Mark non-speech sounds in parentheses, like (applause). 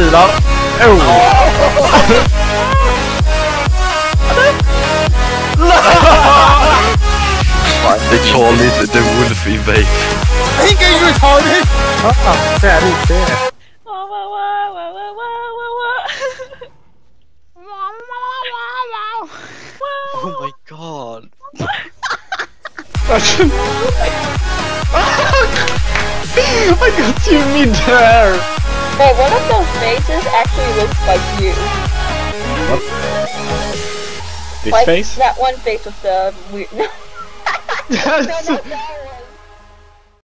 på (laughs) det. Det. Oh! They call it the wolf invade. Ain't you retarded? Wah. Oh my god. (laughs) I got you mid-air! Wait, one of those faces actually looks like you. This like face? that one face with the weird. (laughs) No, no, not that (laughs) one.